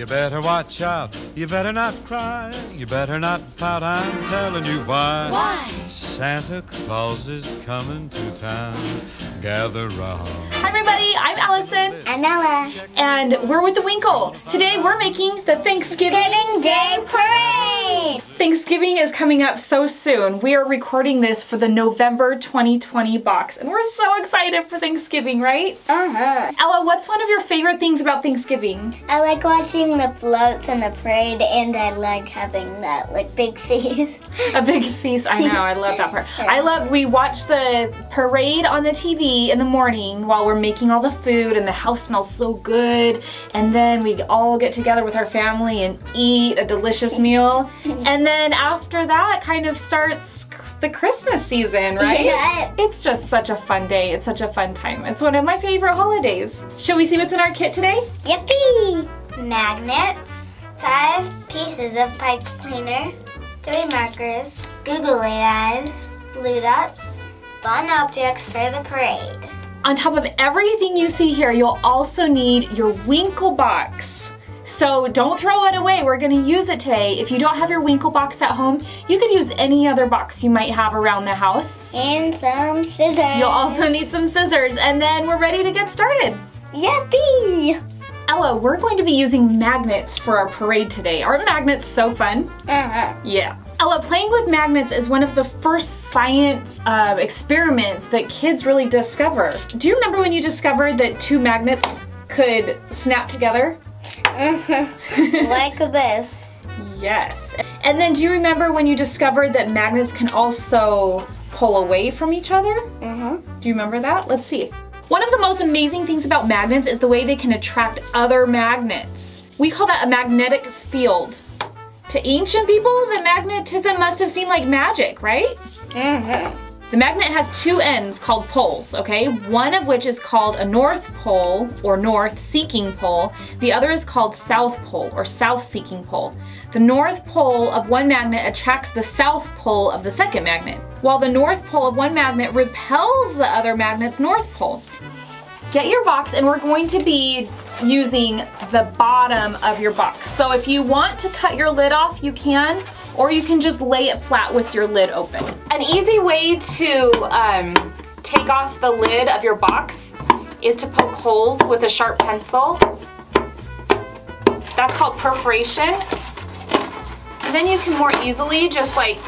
You better watch out. You better not cry. You better not pout. I'm telling you why. Why? Santa Claus is coming to town. Gather round. Hi everybody, I'm Allison, And Ella. and we're with the Winkle. Today we're making the Thanksgiving. Thanksgiving Day Parade. Thanksgiving is coming up so soon. We are recording this for the November 2020 box, and we're so excited for Thanksgiving, right? Uh-huh. Ella, what's one of your favorite things about Thanksgiving? I like watching the floats and the parade, and I like having that like big feast. A big feast. I know, I love that part. I love, we watch the parade on the TV in the morning while we're making all the food, and the house smells so good. And then we all get together with our family and eat a delicious meal. And then after that, kind of starts the Christmas season, right? Yeah. It's just such a fun day. It's such a fun time. It's one of my favorite holidays. Shall we see what's in our kit today? Yippee! Magnets, five pieces of pipe cleaner, three markers, googly eyes, blue dots, fun objects for the parade. On top of everything you see here, you'll also need your Winkle box. So don't throw it away, we're gonna use it today. If you don't have your Winkle box at home, you could use any other box you might have around the house. And some scissors. You'll also need some scissors, and then we're ready to get started. Yippee! Ella, we're going to be using magnets for our parade today. Aren't magnets so fun? Uh-huh. Yeah. Ella, playing with magnets is one of the first science uh, experiments that kids really discover. Do you remember when you discovered that two magnets could snap together? like this. Yes. And then do you remember when you discovered that magnets can also pull away from each other? Mm-hmm. Do you remember that? Let's see. One of the most amazing things about magnets is the way they can attract other magnets. We call that a magnetic field. To ancient people, the magnetism must have seemed like magic, right? Mm-hmm. The magnet has two ends called poles, okay? One of which is called a north pole or north seeking pole. The other is called south pole or south seeking pole. The north pole of one magnet attracts the south pole of the second magnet, while the north pole of one magnet repels the other magnet's north pole. Get your box and we're going to be using the bottom of your box. So if you want to cut your lid off, you can, or you can just lay it flat with your lid open. An easy way to um, take off the lid of your box is to poke holes with a sharp pencil. That's called perforation. And then you can more easily just like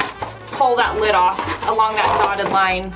pull that lid off along that dotted line.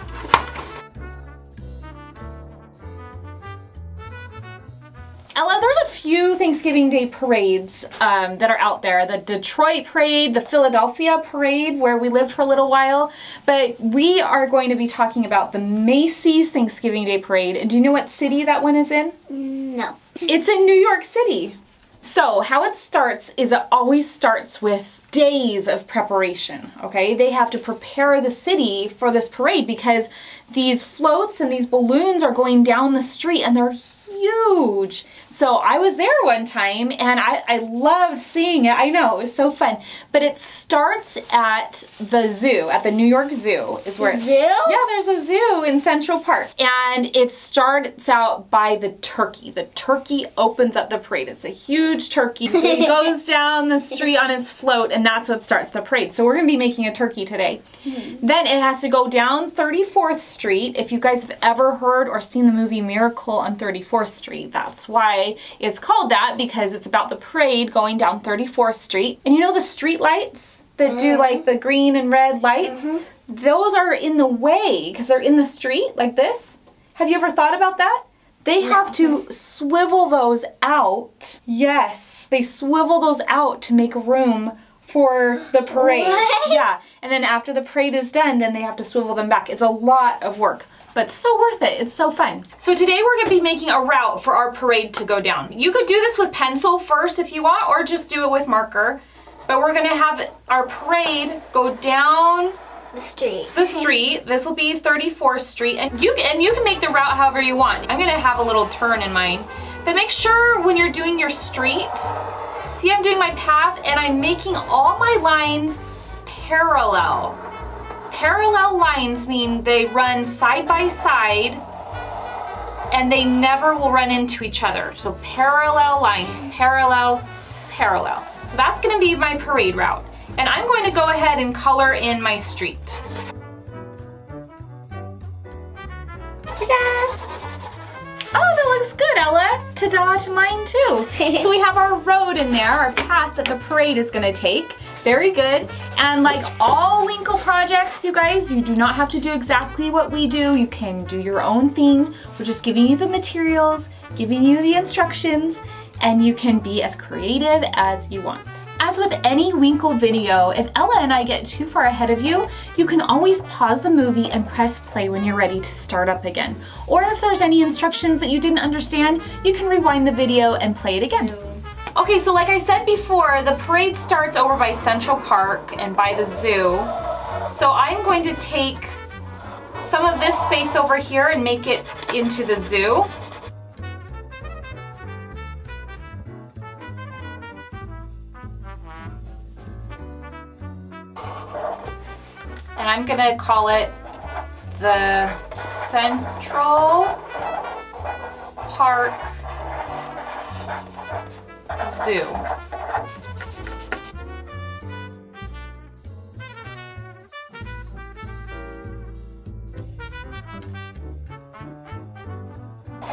Ella, there's a few Thanksgiving Day parades um, that are out there. The Detroit parade, the Philadelphia parade, where we lived for a little while. But we are going to be talking about the Macy's Thanksgiving Day parade. And do you know what city that one is in? No. It's in New York City. So, how it starts is it always starts with days of preparation, okay? They have to prepare the city for this parade because these floats and these balloons are going down the street and they're huge. So I was there one time and I, I loved seeing it. I know, it was so fun. But it starts at the zoo, at the New York Zoo is where The it's zoo? Yeah, there's a zoo in Central Park. And it starts out by the turkey. The turkey opens up the parade. It's a huge turkey. He goes down the street on his float and that's what starts the parade. So we're gonna be making a turkey today. Hmm. Then it has to go down 34th Street. If you guys have ever heard or seen the movie Miracle on 34th Street, that's why it's called that because it's about the parade going down 34th Street. And you know the street lights that do mm-hmm. like the green and red lights? Mm-hmm. Those are in the way because they're in the street like this. Have you ever thought about that? They have to swivel those out. Yes, they swivel those out to make room for the parade. What? Yeah, and then after the parade is done, then they have to swivel them back. It's a lot of work, but so worth it. It's so fun. So today we're gonna be making a route for our parade to go down. You could do this with pencil first if you want, or just do it with marker. But we're gonna have our parade go down The street. the street. This will be 34th Street, and you can, and you can make the route however you want. I'm gonna have a little turn in mine, but make sure when you're doing your street, see I'm doing my path and I'm making all my lines parallel. Parallel lines mean they run side by side and they never will run into each other. So parallel lines, parallel, parallel. So that's gonna be my parade route. And I'm going to go ahead and color in my street. Ta-da! Oh, that looks good, Ella. Ta-da to mine too. so we have our road in there, our path that the parade is gonna take. Very good. And like all Winkle projects, you guys, you do not have to do exactly what we do. You can do your own thing. We're just giving you the materials, giving you the instructions, and you can be as creative as you want. As with any Winkle video, if Ella and I get too far ahead of you, you can always pause the movie and press play when you're ready to start up again. Or if there's any instructions that you didn't understand, you can rewind the video and play it again. Okay, so like I said before, the parade starts over by Central Park and by the zoo. So I'm going to take some of this space over here and make it into the zoo. And I'm gonna call it the Central Park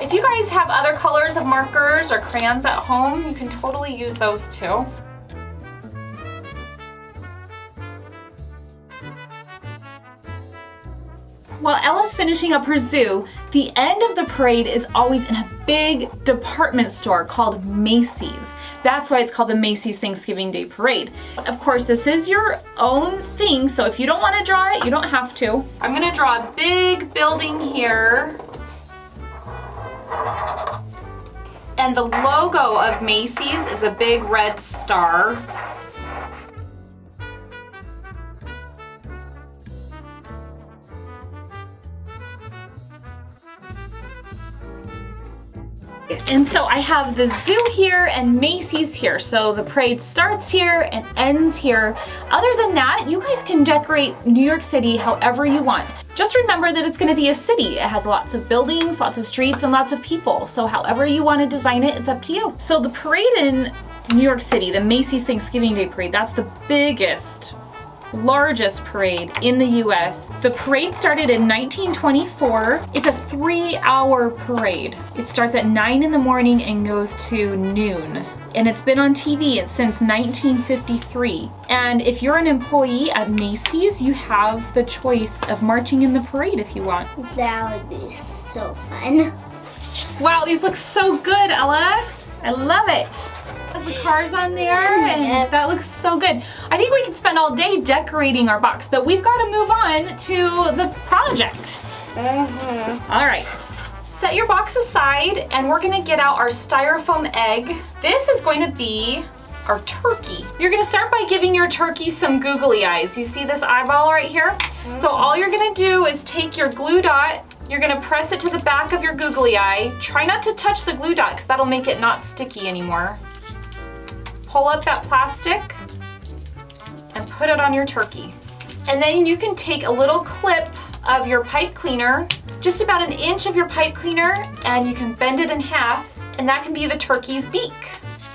If you guys have other colors of markers or crayons at home, you can totally use those too. While Ella's finishing up her zoo, the end of the parade is always in a big department store called Macy's. That's why it's called the Macy's Thanksgiving Day Parade. Of course, this is your own thing, so if you don't want to draw it, you don't have to. I'm gonna draw a big building here. And the logo of Macy's is a big red star. And so I have the zoo here and Macy's here. So the parade starts here and ends here. Other than that, you guys can decorate New York City however you want. Just remember that it's gonna be a city. It has lots of buildings, lots of streets, and lots of people. So however you wanna design it, it's up to you. So the parade in New York City, the Macy's Thanksgiving Day Parade, that's the biggest largest parade in the US. The parade started in 1924. It's a three hour parade. It starts at nine in the morning and goes to noon. And it's been on TV since 1953. And if you're an employee at Macy's, you have the choice of marching in the parade if you want. That would be so fun. Wow, these look so good, Ella. I love it. Has the cars on there and Yep. that looks so good. I think we could spend all day decorating our box, but we've got to move on to the project. Mm-hmm. All right. Set your box aside and we're gonna get out our styrofoam egg. This is going to be our turkey. You're gonna start by giving your turkey some googly eyes. You see this eyeball right here? So all you're gonna do is take your glue dot, you're gonna press it to the back of your googly eye. Try not to touch the glue dot because that'll make it not sticky anymore. Pull up that plastic and put it on your turkey. And then you can take a little clip of your pipe cleaner, just about an inch of your pipe cleaner, and you can bend it in half, and that can be the turkey's beak.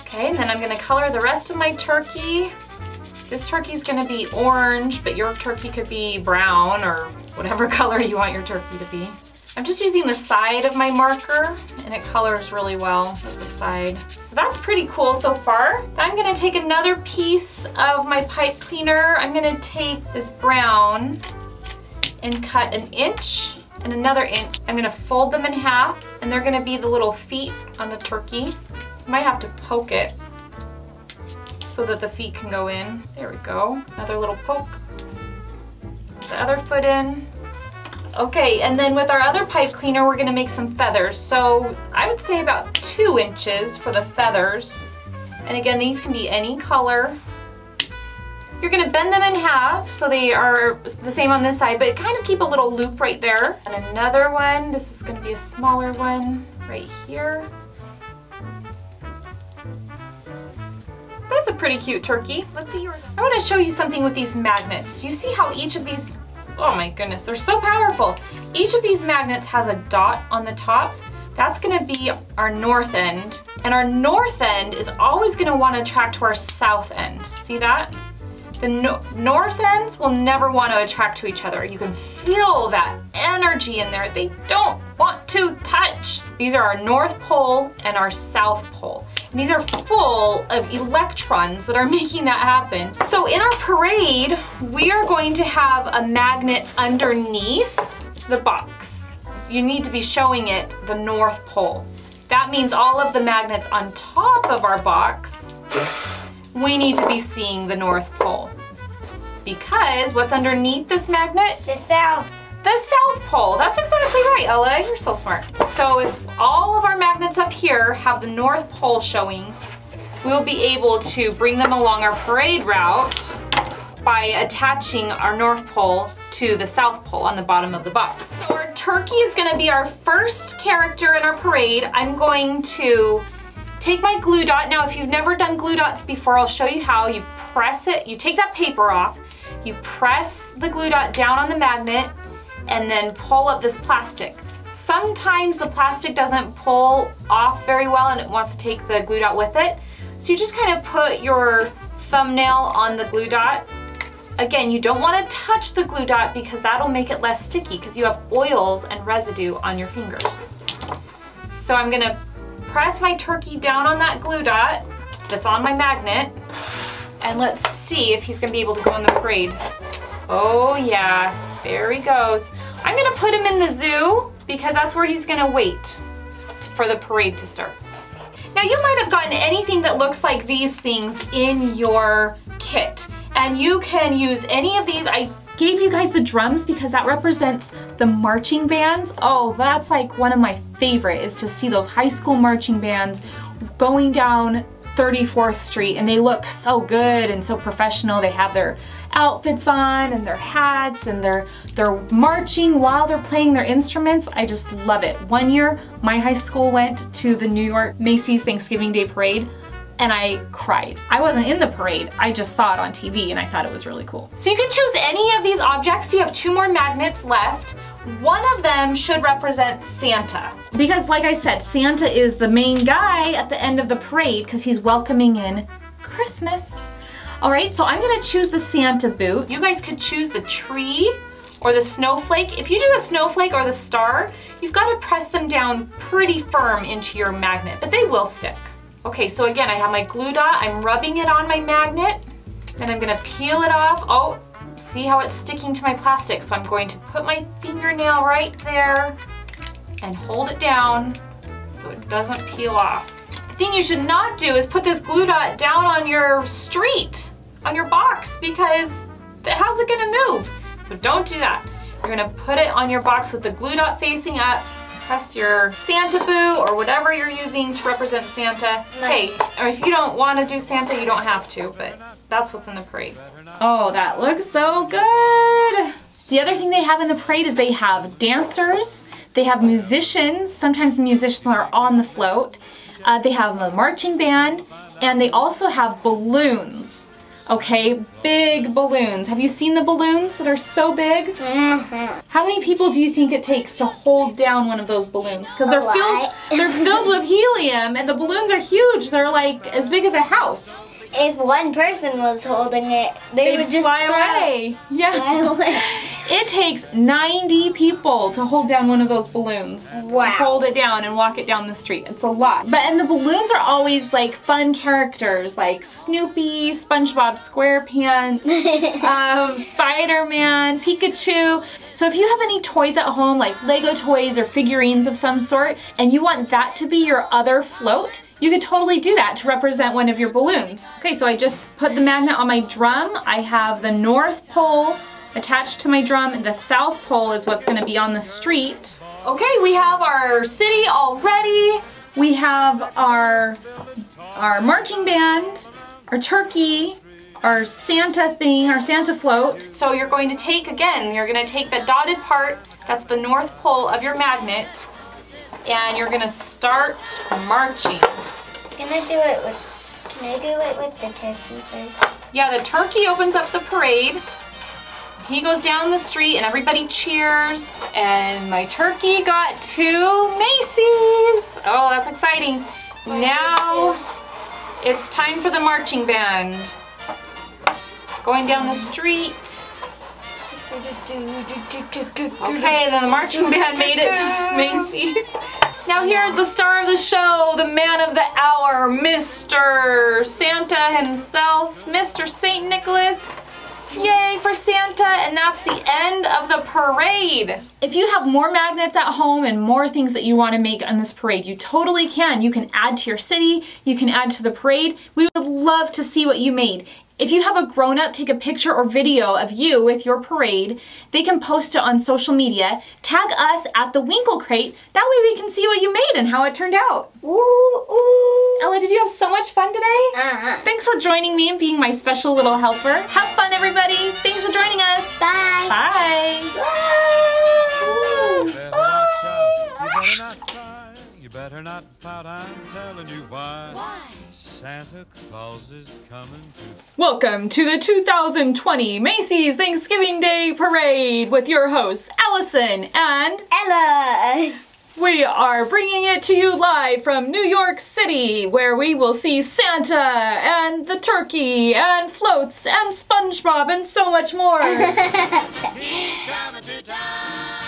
Okay, and then I'm gonna color the rest of my turkey. This turkey's gonna be orange, but your turkey could be brown or whatever color you want your turkey to be. I'm just using the side of my marker and it colors really well the side. So that's pretty cool so far. Then I'm gonna take another piece of my pipe cleaner. I'm gonna take this brown and cut an inch and another inch. I'm gonna fold them in half and they're gonna be the little feet on the turkey. I Might have to poke it so that the feet can go in. There we go. Another little poke. The other foot in. Okay, and then with our other pipe cleaner, we're gonna make some feathers. So I would say about two inches for the feathers. And again, these can be any color. You're gonna bend them in half so they are the same on this side, but kind of keep a little loop right there. And another one, this is gonna be a smaller one right here. That's a pretty cute turkey. Let's see yours. I wanna show you something with these magnets. You see how each of these, oh my goodness, they're so powerful. Each of these magnets has a dot on the top That's gonna be our north end. And our north end is always gonna wanna attract to our south end. See that? The no north ends will never want to attract to each other. You can feel that energy in there. They don't want to touch. These are our north pole and our south pole. These are full of electrons that are making that happen. So in our parade, we are going to have a magnet underneath the box. You need to be showing it the north pole. That means all of the magnets on top of our box we need to be seeing the North Pole. Because what's underneath this magnet? The south. The South Pole. That's exactly right, Ella. You're so smart. So if all of our magnets up here have the North Pole showing, we'll be able to bring them along our parade route by attaching our North Pole to the South Pole on the bottom of the box. So our turkey is gonna be our first character in our parade. I'm going to take my glue dot. Now, if you've never done glue dots before, I'll show you how. You press it, you take that paper off, you press the glue dot down on the magnet, and then pull up this plastic. Sometimes the plastic doesn't pull off very well and it wants to take the glue dot with it. So you just kind of put your thumbnail on the glue dot. Again, you don't want to touch the glue dot because that'll make it less sticky because you have oils and residue on your fingers. So I'm gonna press my turkey down on that glue dot that's on my magnet and let's see if he's gonna be able to go in the parade. Oh yeah, there he goes. I'm gonna put him in the zoo because that's where he's gonna wait for the parade to start. Now you might have gotten anything that looks like these things in your kit and you can use any of these. I gave you guys the drums because that represents the marching bands. Oh, that's like one of my favorite is to see those high school marching bands going down 34th Street and they look so good and so professional. They have their outfits on and their hats and they're they're marching while they're playing their instruments. I just love it. One year my high school went to the New York Macy's Thanksgiving Day Parade and I cried. I wasn't in the parade, I just saw it on TV and I thought it was really cool. So you can choose any of these objects. You have two more magnets left. One of them should represent Santa. Because like I said, Santa is the main guy at the end of the parade because he's welcoming in Christmas. All right, so I'm gonna choose the Santa boot. You guys could choose the tree or the snowflake. If you do the snowflake or the star, you've got to press them down pretty firm into your magnet, but they will stick. Okay, so again, I have my glue dot. I'm rubbing it on my magnet and I'm gonna peel it off. Oh, see how it's sticking to my plastic. So I'm going to put my fingernail right there and hold it down so it doesn't peel off. The thing you should not do is put this glue dot down on your street, on your box, because how's it gonna move? So don't do that. You're gonna put it on your box with the glue dot facing up press your Santa boo or whatever you're using to represent Santa. Hey, or if you don't want to do Santa, you don't have to, but that's what's in the parade. Oh, that looks so good. The other thing they have in the parade is they have dancers, they have musicians, sometimes the musicians are on the float, uh, they have a marching band, and they also have balloons. Okay, big balloons. Have you seen the balloons that are so big? Mm -hmm. How many people do you think it takes to hold down one of those balloons? Because they're filled they're filled with helium and the balloons are huge. They're like as big as a house if one person was holding it, they They'd would just fly away. Yeah. Fly away. it takes 90 people to hold down one of those balloons. Wow. hold it down and walk it down the street. It's a lot. But and the balloons are always like fun characters like Snoopy, SpongeBob SquarePants, um, Spider-Man, Pikachu. So if you have any toys at home like Lego toys or figurines of some sort and you want that to be your other float, you could totally do that to represent one of your balloons. Okay, so I just put the magnet on my drum. I have the North Pole attached to my drum the South Pole is what's gonna be on the street. Okay, we have our city all ready. We have our, our marching band, our turkey, our Santa thing, our Santa float. So you're going to take, again, you're gonna take the dotted part, that's the North Pole of your magnet, and you're gonna start marching. Can I do it with, can I do it with the turkey first? Yeah, the turkey opens up the parade. He goes down the street and everybody cheers. And my turkey got to Macy's. Oh, that's exciting. Now it's time for the marching band. Going down the street. Okay, then the marching band made it to Macy's. Now here's the star of the show, the man of the hour, Mr. Santa himself, Mr. St. Nicholas. Yay for Santa, and that's the end of the parade. If you have more magnets at home and more things that you want to make on this parade, you totally can. You can add to your city, you can add to the parade. We would love to see what you made. If you have a grown-up take a picture or video of you with your parade, they can post it on social media, tag us at the Winkle Crate, that way we can see what you made and how it turned out. Ooh, ooh. Ella, did you have so much fun today? Uh-huh. Thanks for joining me and being my special little helper. Have fun, everybody. Thanks for joining us. Bye. Bye. You better not shout. You better not cry. You better not pout. I'm telling you why. Why? Santa Claus is coming to Welcome to the 2020 Macy's Thanksgiving Day Parade with your hosts, Allison, and Ella. we are bringing it to you live from New York City, where we will see Santa and the turkey and floats and SpongeBob and so much more.